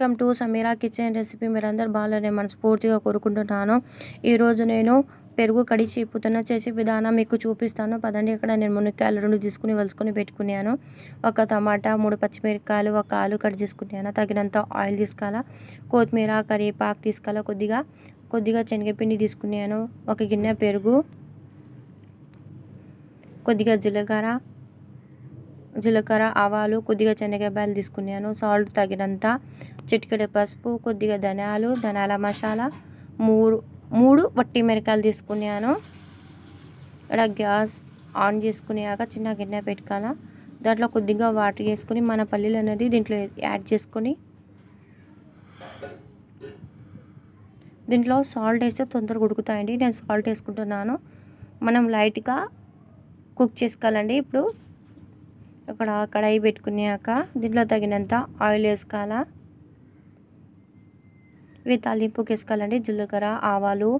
Welcome to Sameera kitchen recipe. మీరందరూ బాగాలని మనస్ఫూర్తిగా కోరుకుంటున్నాను. ఈరోజు నేను పెరుగు కడిచి పుతన చేసే విధానం మీకు చూపిస్తాను. పదండి ఇక్కడ నేను మునక్కాయలు రెండు తీసుకుని వలుసుకొని పెట్టుకున్నాను. ఒక టమాటా మూడు పచ్చిమిరపకాయలు ఒక ఆలు కట్ చేసుకున్నాను. తగినంత ఆయిల్ తీసుకోవాలా? కొత్తిమీర కరివేపాకు తీసుకోవాలా? కొద్దిగా కొద్దిగా శనగపిండి తీసుకున్నాను. ఒక గిన్నె పెరుగు కొద్దిగా జీలకర్ర జీలకర్ర ఆవాలు కొద్దిగా శనగపాయలు తీసుకున్నాను. సాల్ట్ తగినంత చిటికెడ పసుపు కొద్దిగా ధనియాలు ధనియాల మసాలా మూడు మూడు వట్టి మిరకాయలు తీసుకున్నాను. ఇక్కడ గ్యాస్ ఆన్ చేసుకునేయాక చిన్న గిన్నె పెట్టుకోవాలా దాంట్లో కొద్దిగా వాటర్ వేసుకుని మన పల్లీలు అనేది దీంట్లో యాడ్ చేసుకొని దీంట్లో సాల్ట్ వేస్తే తొందరగా ఉడుకుతాయండి. నేను సాల్ట్ వేసుకుంటున్నాను. మనం లైట్గా కుక్ చేసుకోవాలండి. ఇప్పుడు ఇక్కడ కడాయి పెట్టుకున్నాక దీంట్లో తగినంత ఆయిల్ వేసుకోవాలా? ఇవి తాలింపుకి వేసుకోవాలండి జీలకర్ర ఆవాలు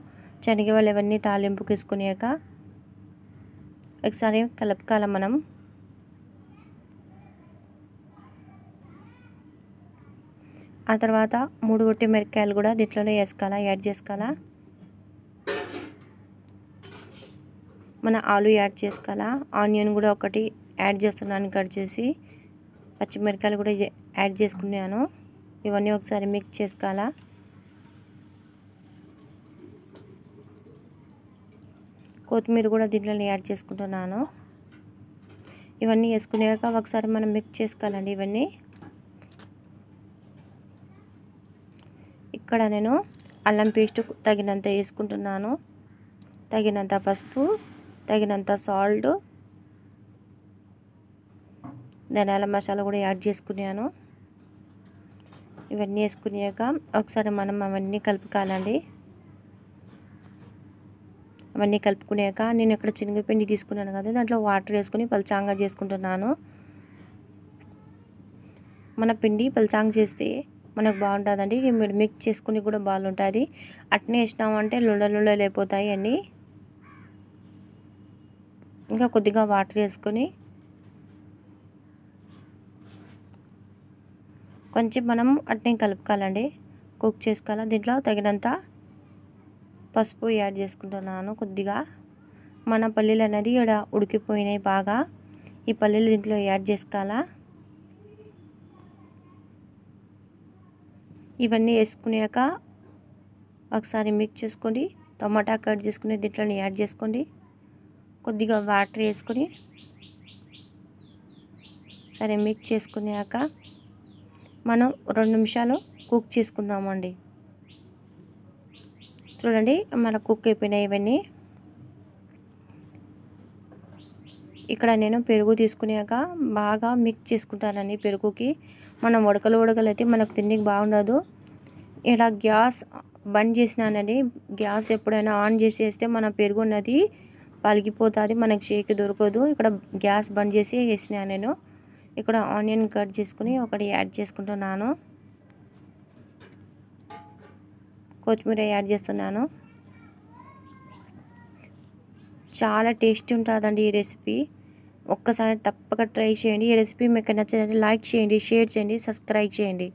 శనగవాళ్ళు ఇవన్నీ తాలింపుకి వేసుకున్నాక ఒకసారి కలుపుకోవాలి మనం? ఆ తర్వాత మూడు ఒట్టి మిరపకాయలు కూడా దీంట్లోనే వేసుకోవాలా? యాడ్ చేసుకోవాలా? మన ఆలు యాడ్ చేసుకోవాలా? ఆనియన్ కూడా ఒకటి యాడ్ చేస్తున్నాను కట్ చేసి పచ్చిమిరకాయలు కూడా యాడ్ చేసుకున్నాను. ఇవన్నీ ఒకసారి మిక్స్ చేసుకోవాలా? కొత్తిమీర కూడా దీంట్లో యాడ్ చేసుకుంటున్నాను. ఇవన్నీ వేసుకునేక ఒకసారి మనం మిక్స్ చేసుకోవాలండి ఇవన్నీ. ఇక్కడ నేను అల్లం పేస్ట్ తగినంత వేసుకుంటున్నాను. తగినంత పసుపు తగినంత సాల్ట్ ధనియాల మసాలా కూడా యాడ్ చేసుకున్నాను. ఇవన్నీ వేసుకున్నాక ఒకసారి మనం అవన్నీ కలుపుకోవాలండి. అవన్నీ కలుపుకున్నాక నేను ఇక్కడ శనగపిండి తీసుకున్నాను కదా దాంట్లో వాటర్ వేసుకొని పల్చాంగా చేసుకుంటున్నాను. మన పిండి పల్చాంగ్ చేస్తే మనకు బాగుంటుందండి. మీరు మిక్స్ చేసుకుని కూడా బాగుంటుంది. అట్నే వేసినామంటే లుండ లుండ లేకపోతాయి అన్నీ. ఇంకా కొద్దిగా వాటర్ వేసుకొని కొంచెం మనం అట్నే కలుపుకోవాలండి. కుక్ చేసుకోవాలి. దీంట్లో తగినంత పసుపు యాడ్ చేసుకుంటున్నాను కొద్దిగా. మన పల్లీలు అనేది ఇక్కడ ఉడికిపోయినాయి బాగా. ఈ పల్లీలు దీంట్లో యాడ్ చేసుకోవాలా. ఇవన్నీ వేసుకున్నాక ఒకసారి మిక్స్ చేసుకోండి టమాటా కట్ చేసుకుని దీంట్లో యాడ్ చేసుకోండి. కొద్దిగా వాటర్ వేసుకొని సరే మిక్స్ చేసుకున్నాక మనం రెండు నిమిషాలు కుక్ చేసుకుందామండి. చూడండి మన కుక్ అయిపోయినాయి ఇవన్నీ. ఇక్కడ నేను పెరుగు తీసుకునేక బాగా మిక్స్ చేసుకుంటానండి పెరుగుకి. మనం ఉడకలు ఉడకలు అయితే మనకు తిండికి బాగుండదు. ఇలా గ్యాస్ బంద్ చేసినానండి. గ్యాస్ ఎప్పుడైనా ఆన్ చేసేస్తే మన పెరుగు ఉన్నది పలిగిపోతుంది మనకి చేకి దొరకదు. ఇక్కడ గ్యాస్ బంద్ చేసి వేసినా నేను. ఇక్కడ ఆనియన్ కట్ చేసుకుని ఒకటి యాడ్ చేసుకుంటున్నాను. కొత్తిమీర యాడ్ చేస్తున్నాను. చాలా టేస్టీ ఉంటుందండి ఈ రెసిపీ. ఒక్కసారి తప్పక ట్రై చేయండి. ఈ రెసిపీ మీకు నచ్చినట్టు లైక్ చేయండి షేర్ చేయండి సబ్స్క్రైబ్ చేయండి.